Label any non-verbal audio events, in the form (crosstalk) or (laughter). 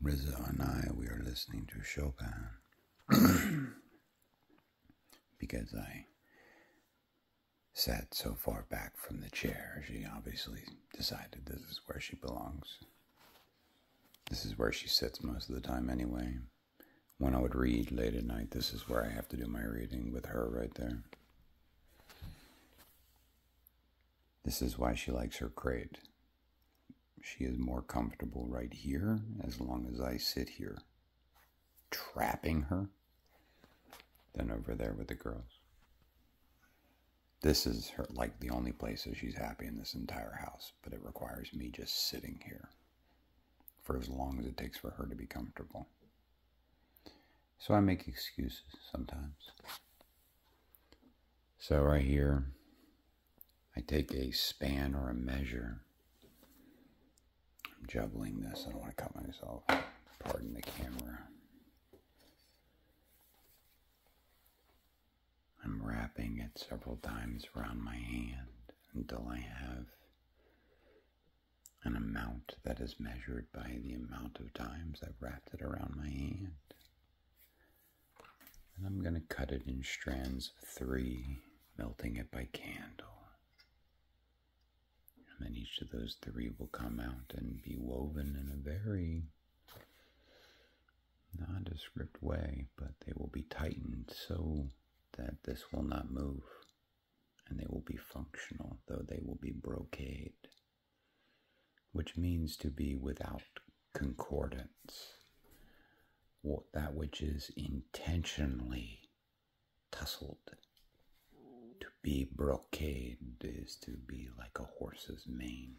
Rizzo and I, we are listening to Chopin (coughs) because I sat so far back from the chair. She obviously decided this is where she belongs. This is where she sits most of the time anyway. When I would read late at night, this is where I have to do my reading with her right there. This is why she likes her crate. She is more comfortable right here as long as I sit here trapping her than over there with the girls. This is her like the only place that she's happy in this entire house, but it requires me just sitting here for as long as it takes for her to be comfortable. So I make excuses sometimes. So right here, I take a span or a measure. Juggling this. I don't want to cut myself. Pardon the camera. I'm wrapping it several times around my hand until I have an amount that is measured by the amount of times I've wrapped it around my hand. And I'm going to cut it in strands of three, melting it by candle. Each of those three will come out and be woven in a very nondescript way, but they will be tightened so that this will not move and they will be functional, though they will be brocade, which means to be without concordance. That which is intentionally tussled. To be brocade is to be like a horse's mane.